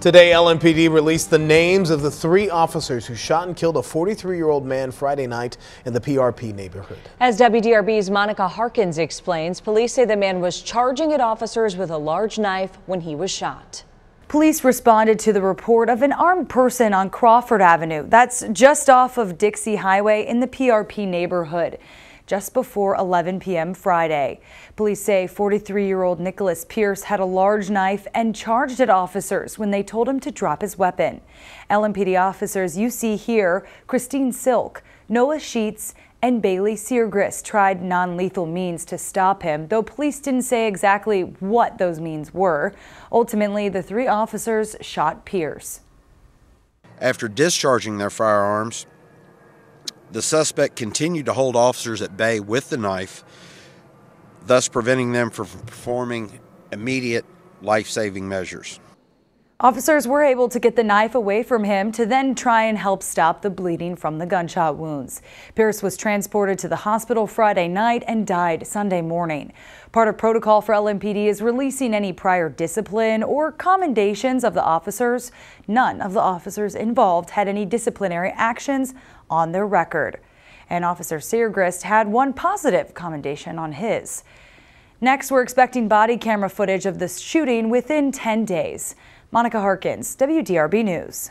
Today, LMPD released the names of the three officers who shot and killed a 43-year-old man Friday night in the PRP neighborhood. As WDRB's Monica Harkins explains, police say the man was charging at officers with a large knife when he was shot. Police responded to the report of an armed person on Crawford Avenue. That's just off of Dixie Highway in the PRP neighborhood just before 11 p.m. Friday. Police say 43-year-old Nicholas Pierce had a large knife and charged at officers when they told him to drop his weapon. LMPD officers you see here, Christine Silk, Noah Sheets, and Bailey Seargrist tried non-lethal means to stop him, though police didn't say exactly what those means were. Ultimately, the three officers shot Pierce. After discharging their firearms, the suspect continued to hold officers at bay with the knife, thus preventing them from performing immediate life saving measures. Officers were able to get the knife away from him to then try and help stop the bleeding from the gunshot wounds. Pierce was transported to the hospital Friday night and died Sunday morning. Part of protocol for LMPD is releasing any prior discipline or commendations of the officers. None of the officers involved had any disciplinary actions on their record. And Officer Seargrist had one positive commendation on his. Next, we're expecting body camera footage of this shooting within 10 days. Monica Harkins, WDRB News.